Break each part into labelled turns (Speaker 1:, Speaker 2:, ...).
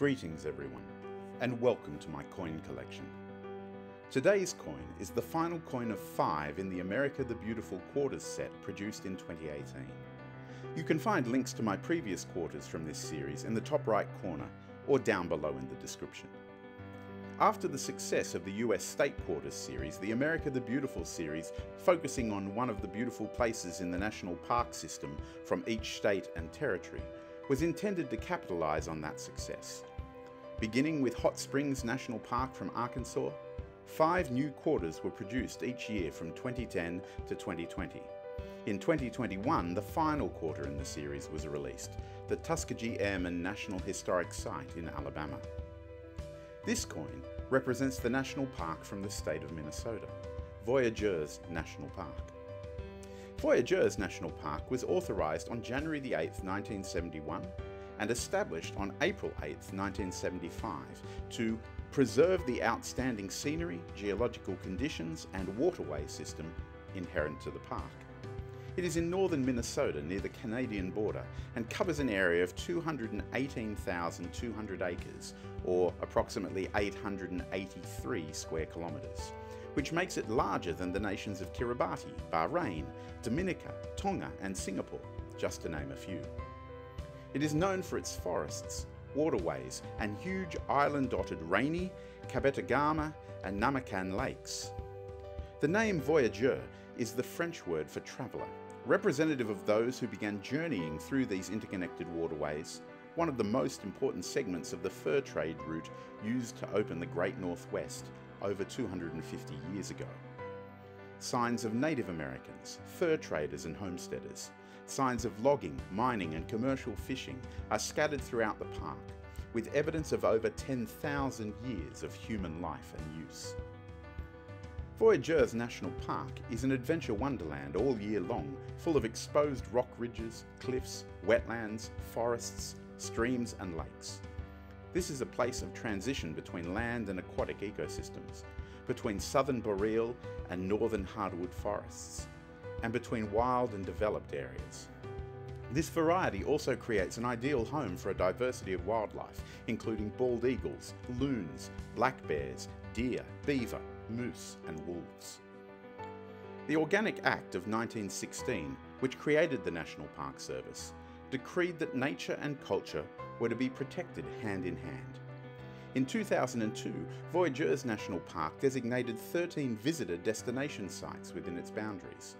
Speaker 1: Greetings everyone, and welcome to my coin collection. Today's coin is the final coin of 5 in the America the Beautiful Quarters set produced in 2018. You can find links to my previous quarters from this series in the top right corner or down below in the description. After the success of the US State Quarters series, the America the Beautiful series, focusing on one of the beautiful places in the national park system from each state and territory, was intended to capitalise on that success. Beginning with Hot Springs National Park from Arkansas, five new quarters were produced each year from 2010 to 2020. In 2021, the final quarter in the series was released, the Tuskegee Airmen National Historic Site in Alabama. This coin represents the national park from the state of Minnesota, Voyageurs National Park. Voyageurs National Park was authorised on January 8, 1971 and established on April 8, 1975 to preserve the outstanding scenery, geological conditions and waterway system inherent to the park. It is in northern Minnesota near the Canadian border and covers an area of 218,200 acres or approximately 883 square kilometres which makes it larger than the nations of Kiribati, Bahrain, Dominica, Tonga and Singapore, just to name a few. It is known for its forests, waterways and huge island-dotted Rainy, Kabetogama and Namakan lakes. The name voyageur is the French word for traveller, representative of those who began journeying through these interconnected waterways, one of the most important segments of the fur trade route used to open the Great Northwest over 250 years ago. Signs of Native Americans, fur traders and homesteaders, signs of logging, mining and commercial fishing are scattered throughout the park, with evidence of over 10,000 years of human life and use. Voyageurs National Park is an adventure wonderland all year long, full of exposed rock ridges, cliffs, wetlands, forests, streams and lakes. This is a place of transition between land and aquatic ecosystems, between southern boreal and northern hardwood forests, and between wild and developed areas. This variety also creates an ideal home for a diversity of wildlife, including bald eagles, loons, black bears, deer, beaver, moose and wolves. The Organic Act of 1916, which created the National Park Service, decreed that nature and culture were to be protected hand in hand. In 2002, Voyageurs National Park designated 13 visitor destination sites within its boundaries.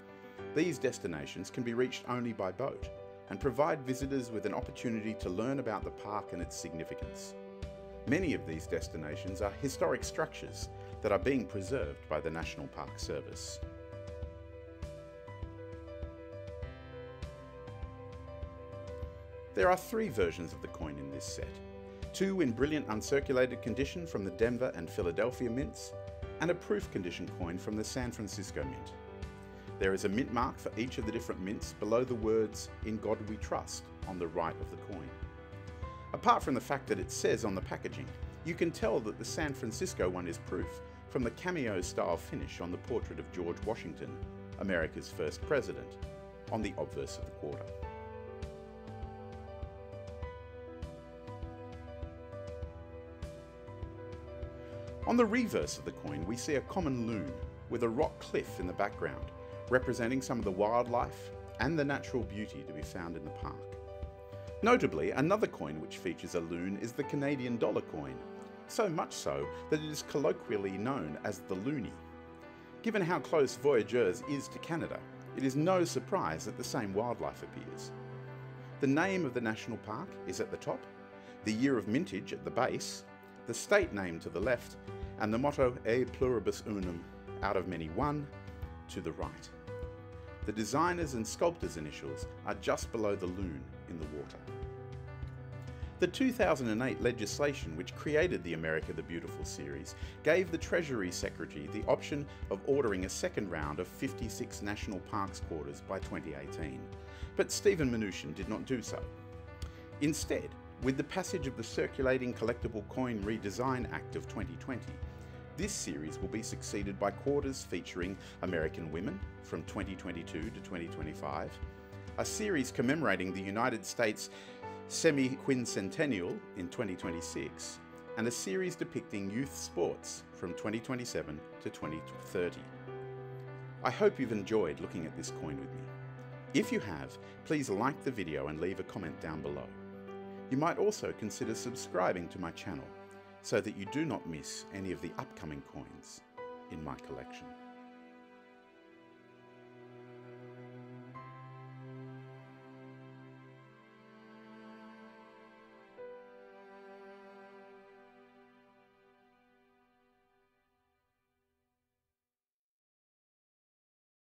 Speaker 1: These destinations can be reached only by boat and provide visitors with an opportunity to learn about the park and its significance. Many of these destinations are historic structures that are being preserved by the National Park Service. There are three versions of the coin in this set. Two in brilliant uncirculated condition from the Denver and Philadelphia mints, and a proof condition coin from the San Francisco mint. There is a mint mark for each of the different mints below the words, In God We Trust, on the right of the coin. Apart from the fact that it says on the packaging, you can tell that the San Francisco one is proof from the cameo style finish on the portrait of George Washington, America's first president, on the obverse of the quarter. On the reverse of the coin we see a common loon with a rock cliff in the background representing some of the wildlife and the natural beauty to be found in the park. Notably, another coin which features a loon is the Canadian dollar coin, so much so that it is colloquially known as the loonie. Given how close Voyageurs is to Canada, it is no surprise that the same wildlife appears. The name of the national park is at the top, the year of mintage at the base, the state name to the left, and the motto E pluribus unum, out of many one, to the right. The designer's and sculptor's initials are just below the loon in the water. The 2008 legislation which created the America the Beautiful series gave the Treasury Secretary the option of ordering a second round of 56 National Parks quarters by 2018, but Steven Mnuchin did not do so. Instead, with the passage of the Circulating Collectible Coin Redesign Act of 2020, this series will be succeeded by quarters featuring American women from 2022 to 2025, a series commemorating the United States semi-quincentennial in 2026, and a series depicting youth sports from 2027 to 2030. I hope you've enjoyed looking at this coin with me. If you have, please like the video and leave a comment down below. You might also consider subscribing to my channel so that you do not miss any of the upcoming coins in my collection.